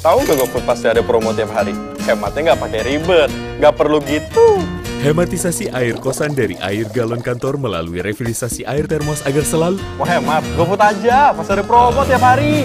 Tahu gak GoFood pasti ada promo tiap hari? Hematnya nggak pakai ribet, nggak perlu gitu. Hematisasi air kosan dari air galon kantor melalui revitalisasi air termos agar selalu Wah hemat, GoFood aja, pas ada promo tiap hari.